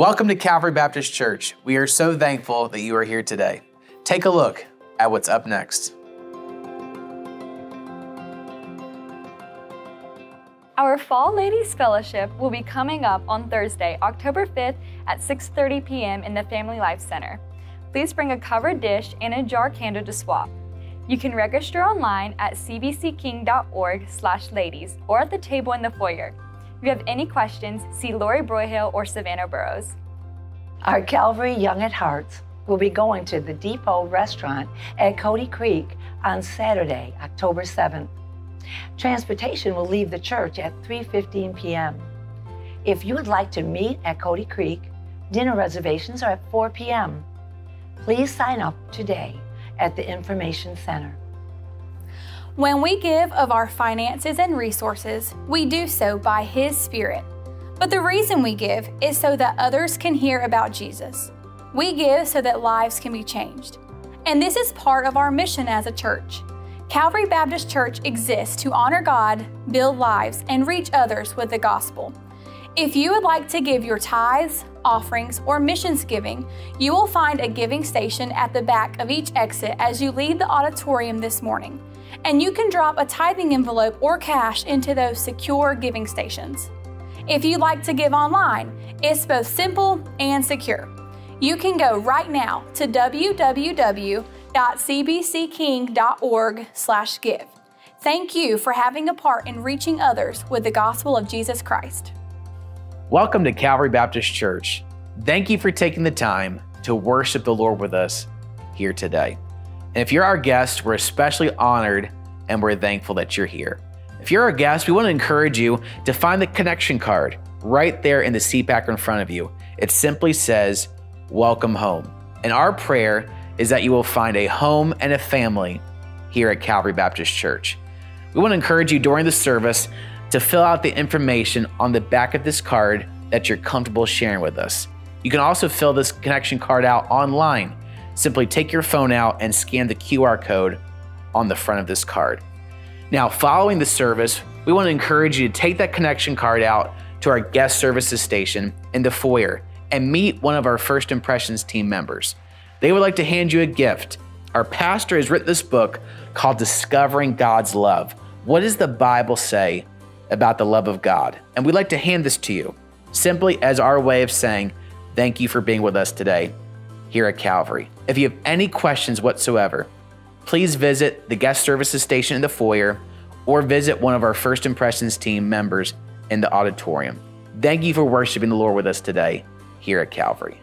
Welcome to Calvary Baptist Church. We are so thankful that you are here today. Take a look at what's up next. Our Fall Ladies Fellowship will be coming up on Thursday, October 5th at 6:30 p.m. in the Family Life Center. Please bring a covered dish and a jar candle to swap. You can register online at cbcking.org/ladies or at the table in the foyer. If you have any questions, see Lori Broyhill or Savannah Burrows. Our Calvary Young at Hearts will be going to the Depot Restaurant at Cody Creek on Saturday, October 7th. Transportation will leave the church at 3:15 p.m. If you would like to meet at Cody Creek, dinner reservations are at 4 p.m. Please sign up today at the Information Center. When we give of our finances and resources, we do so by His Spirit. But the reason we give is so that others can hear about Jesus. We give so that lives can be changed. And this is part of our mission as a church. Calvary Baptist Church exists to honor God, build lives, and reach others with the gospel. If you would like to give your tithes, offerings, or missions giving, you will find a giving station at the back of each exit as you leave the auditorium this morning. And you can drop a tithing envelope or cash into those secure giving stations. If you'd like to give online, it's both simple and secure. You can go right now to www.cbcking.org/give. Thank you for having a part in reaching others with the gospel of Jesus Christ. Welcome to Calvary Baptist Church. Thank you for taking the time to worship the Lord with us here today. And if you're our guest, we're especially honored and we're thankful that you're here. If you're our guest, we want to encourage you to find the connection card right there in the back in front of you. It simply says, Welcome home. And our prayer is that you will find a home and a family here at Calvary Baptist Church. We want to encourage you during the service to fill out the information on the back of this card that you're comfortable sharing with us. You can also fill this connection card out online. Simply take your phone out and scan the QR code on the front of this card. Now, following the service, we want to encourage you to take that connection card out to our guest services station in the foyer and meet one of our First Impressions team members. They would like to hand you a gift. Our pastor has written this book called Discovering God's Love. What does the Bible say about the love of God. And we'd like to hand this to you simply as our way of saying thank you for being with us today here at Calvary. If you have any questions whatsoever, please visit the guest services station in the foyer or visit one of our First Impressions team members in the auditorium. Thank you for worshiping the Lord with us today here at Calvary.